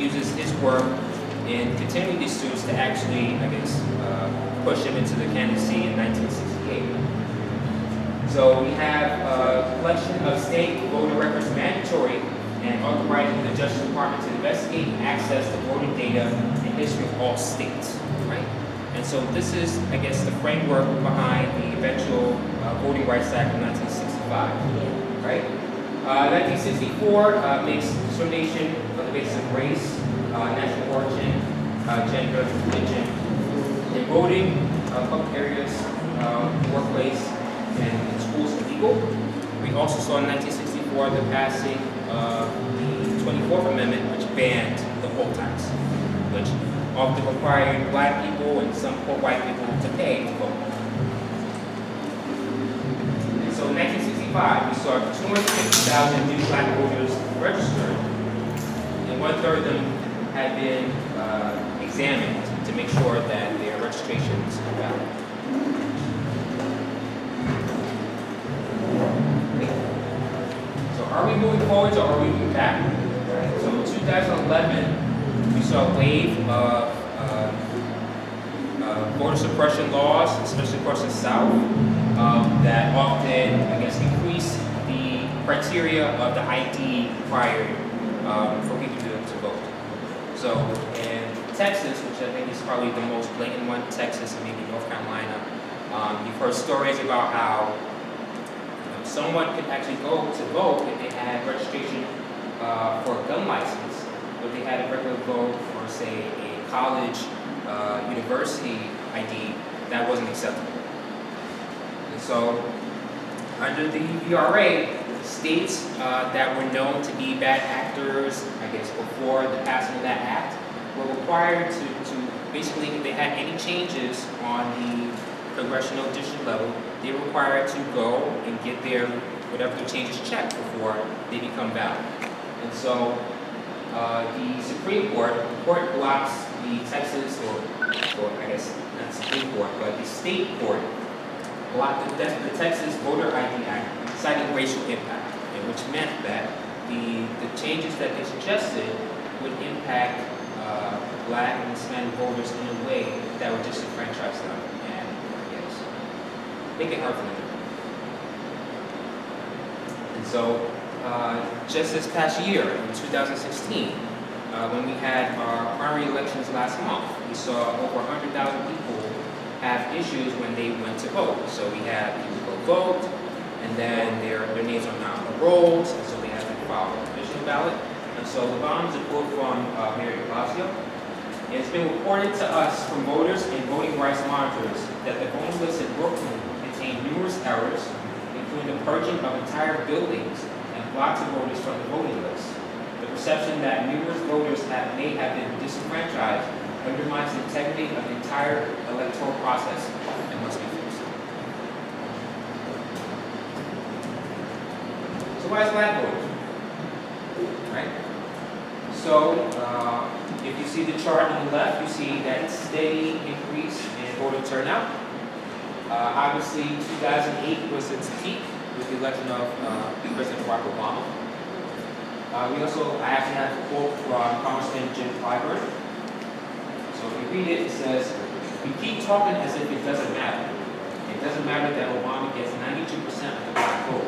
uses his work in continuing these students to actually, I guess, uh, push him into the candidacy in 1968. So we have a collection of state voter records mandatory and authorizing the Justice Department to investigate and access the voting data and history of all states, right? And so this is, I guess, the framework behind the eventual uh, Voting Rights Act of 1965, right? Uh, 1964 uh, makes discrimination on the basis of race, uh, national origin, uh, gender, religion, in voting, uh, public areas, uh, workplace, and schools illegal. We also saw in 1964 the passing of the 24th Amendment, which banned the poll tax, which often required black people and some poor white people to pay to vote. And so in 1965, we saw 250,000 new black voters registered, and one third of them had been uh, examined to make sure that their registrations are valid. So are we moving forward or are we moving back? So in 2011, we saw a wave of uh, uh, suppression laws, especially across the South, um, that often, I guess, increase the criteria of the ID required um, for people to, to vote. So in Texas, which I think is probably the most blatant one, Texas and maybe North Carolina, um, you've heard stories about how you know, someone could actually go to vote if they had registration uh, for a gun license, but they had a regular vote for, say, a college, uh, university ID, that wasn't acceptable. So, under the VRA, states uh, that were known to be bad actors, I guess before the passing of that act, were required to, to basically, if they had any changes on the congressional district level, they were required to go and get their, whatever the changes checked before they become valid. And so, uh, the Supreme Court, the court blocks the Texas, or, or I guess not Supreme Court, but the state court blocked the, the Texas Voter ID Act, citing racial impact, and which meant that the, the changes that they suggested would impact uh, black and Hispanic voters in a way that would disenfranchise them and yes, make it hard for them. And so, uh, just this past year, in 2016, uh, when we had our primary elections last month, we saw over 100,000 people have issues when they went to vote. So we have people go vote, and then their, their names are not on the rolls, and so they have to file a provisional ballot. And so the bottom is a quote from uh, de Blasio. It's been reported to us from voters and voting rights monitors that the voting list in Brooklyn contained numerous errors, including the purging of entire buildings and blocks of voters from the voting list. The perception that numerous voters have, may have been disenfranchised undermines the integrity of the entire electoral process and must be fixed. So why is voters? Right? So, uh, if you see the chart on the left, you see that steady increase in voter turnout. Uh, obviously, 2008 was its peak with the election of uh, President Barack Obama. Uh, we also, I actually have a quote from Congressman Jim Clyburn. So if you read it, it says, we keep talking as if it doesn't matter. It doesn't matter that Obama gets 92% of the black vote,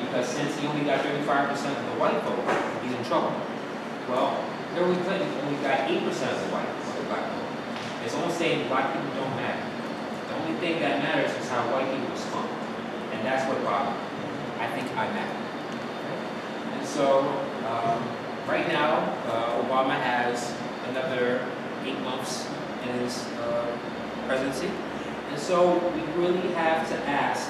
because since he only got 35% of the white vote, he's in trouble. Well, Hillary Clinton only got 8% of the white of the black vote. It's only saying black people don't matter. The only thing that matters is how white people respond. And that's what bothers me. I think I matter. And so, um, right now, uh, Obama has another eight months in his uh, presidency. And so we really have to ask,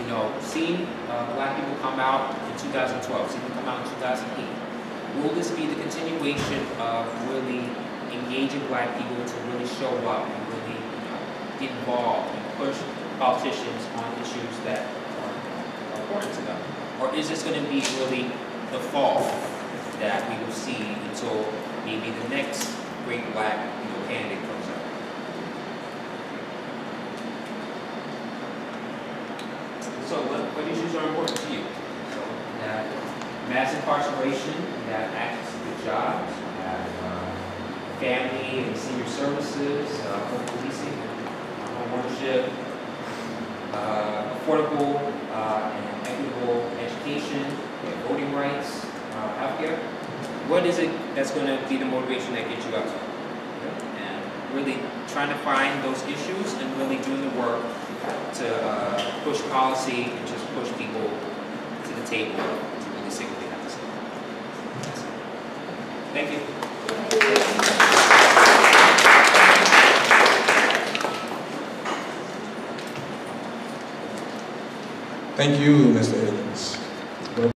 you know, seeing uh, black people come out in 2012, seeing them come out in 2008, will this be the continuation of really engaging black people to really show up and really you know, get involved and push politicians on issues that are important to them? Or is this going to be really the fall that we will see until maybe the next great black you know, candidate comes up? So what, what issues are important to you? So mass incarceration, have access to good jobs, have family and senior services, uh, home policing, uh, home ownership, uh, affordable uh, and equitable education, voting rights, uh, healthcare. What is it that's going to be the motivation that gets you out? And really trying to find those issues and really doing the work to uh, push policy and just push people to the table to really say what they have to say. Thank you. Thank you, Mr.